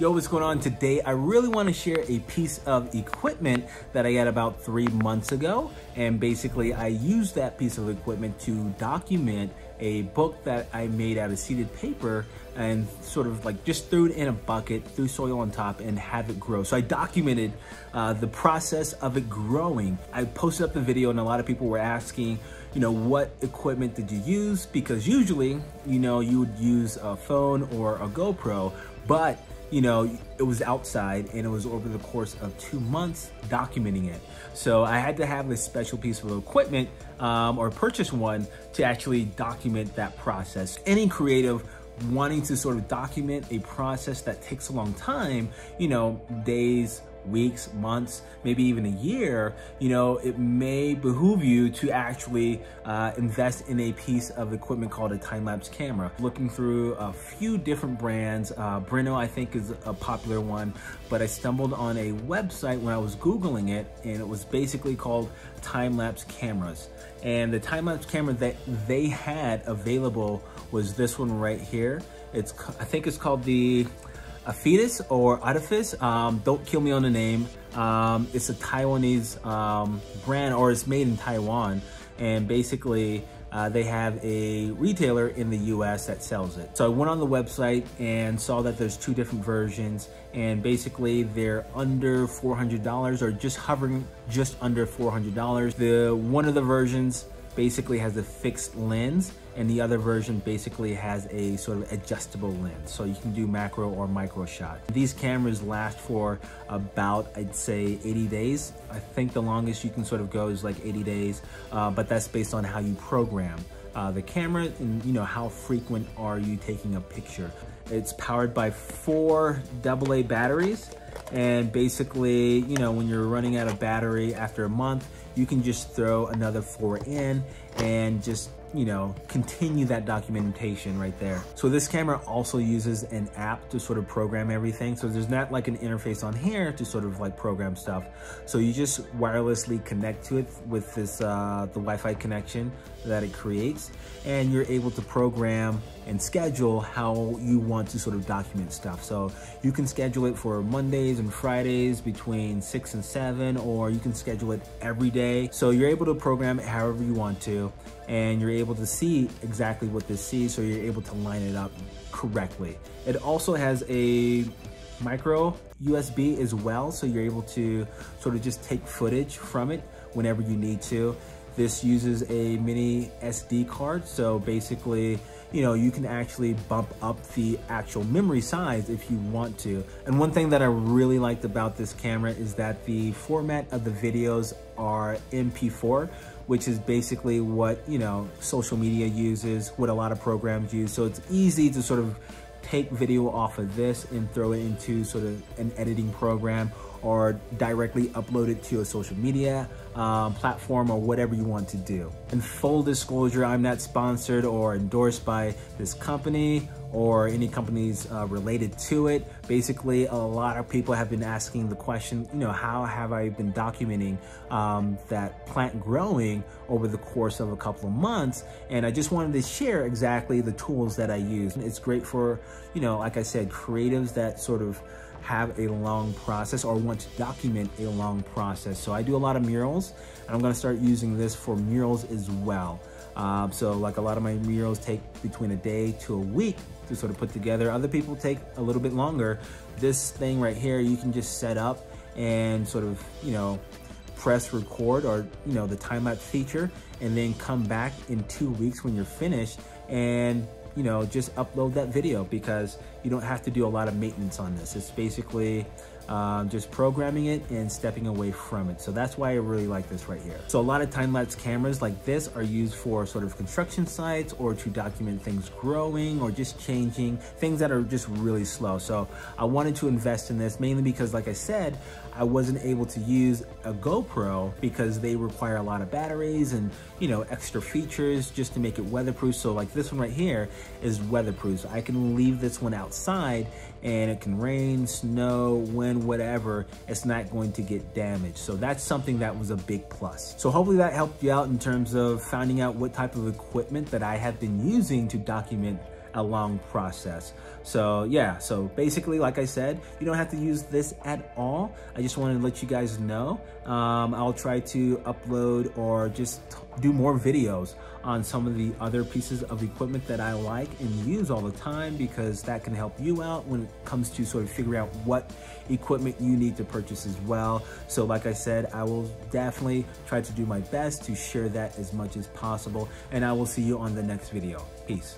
Yo, what's going on today? I really want to share a piece of equipment that I got about three months ago. And basically I used that piece of equipment to document a book that I made out of seeded paper and sort of like just threw it in a bucket, threw soil on top and have it grow. So I documented uh, the process of it growing. I posted up the video and a lot of people were asking, you know, what equipment did you use? Because usually, you know, you would use a phone or a GoPro, but you know, it was outside and it was over the course of two months documenting it. So I had to have a special piece of equipment um, or purchase one to actually document that process. Any creative wanting to sort of document a process that takes a long time, you know, days, weeks, months, maybe even a year, you know, it may behoove you to actually uh, invest in a piece of equipment called a time-lapse camera. Looking through a few different brands, uh, Brinno I think is a popular one, but I stumbled on a website when I was Googling it and it was basically called time-lapse cameras. And the time-lapse camera that they had available was this one right here. It's, I think it's called the Afidus or Artifice. Um, don't kill me on the name. Um, it's a Taiwanese um, brand or it's made in Taiwan. And basically uh, they have a retailer in the US that sells it. So I went on the website and saw that there's two different versions and basically they're under $400 or just hovering just under $400. The One of the versions basically has a fixed lens and the other version basically has a sort of adjustable lens. So you can do macro or micro shot. These cameras last for about, I'd say 80 days. I think the longest you can sort of go is like 80 days, uh, but that's based on how you program. Uh, the camera and you know how frequent are you taking a picture. It's powered by four AA batteries and basically, you know, when you're running out of battery after a month, you can just throw another four in and just you know, continue that documentation right there. So this camera also uses an app to sort of program everything. So there's not like an interface on here to sort of like program stuff. So you just wirelessly connect to it with this, uh, the Wi-Fi connection that it creates. And you're able to program and schedule how you want to sort of document stuff. So you can schedule it for Mondays and Fridays between six and seven, or you can schedule it every day. So you're able to program it however you want to, and you're able to see exactly what this sees, so you're able to line it up correctly. It also has a micro USB as well, so you're able to sort of just take footage from it whenever you need to. This uses a mini SD card, so basically, you know, you can actually bump up the actual memory size if you want to. And one thing that I really liked about this camera is that the format of the videos are MP4, which is basically what, you know, social media uses, what a lot of programs use. So it's easy to sort of take video off of this and throw it into sort of an editing program or directly upload it to a social media um, platform or whatever you want to do. And full disclosure, I'm not sponsored or endorsed by this company or any companies uh, related to it. Basically, a lot of people have been asking the question, you know, how have I been documenting um, that plant growing over the course of a couple of months? And I just wanted to share exactly the tools that I use. It's great for, you know, like I said, creatives that sort of have a long process or want to document a long process. So I do a lot of murals and I'm gonna start using this for murals as well. Um, so like a lot of my murals take between a day to a week to sort of put together. Other people take a little bit longer. This thing right here, you can just set up and sort of, you know, press record or, you know, the time lapse feature and then come back in two weeks when you're finished and you know, just upload that video because you don't have to do a lot of maintenance on this. It's basically um, just programming it and stepping away from it. So that's why I really like this right here. So a lot of time-lapse cameras like this are used for sort of construction sites or to document things growing or just changing, things that are just really slow. So I wanted to invest in this mainly because like I said, I wasn't able to use a GoPro because they require a lot of batteries and you know extra features just to make it weatherproof. So like this one right here is weatherproof. So I can leave this one outside and it can rain, snow, wind, whatever, it's not going to get damaged. So that's something that was a big plus. So hopefully that helped you out in terms of finding out what type of equipment that I have been using to document a long process. So yeah, so basically, like I said, you don't have to use this at all. I just wanted to let you guys know. Um, I'll try to upload or just do more videos on some of the other pieces of equipment that I like and use all the time because that can help you out when it comes to sort of figuring out what equipment you need to purchase as well. So like I said, I will definitely try to do my best to share that as much as possible and I will see you on the next video. Peace.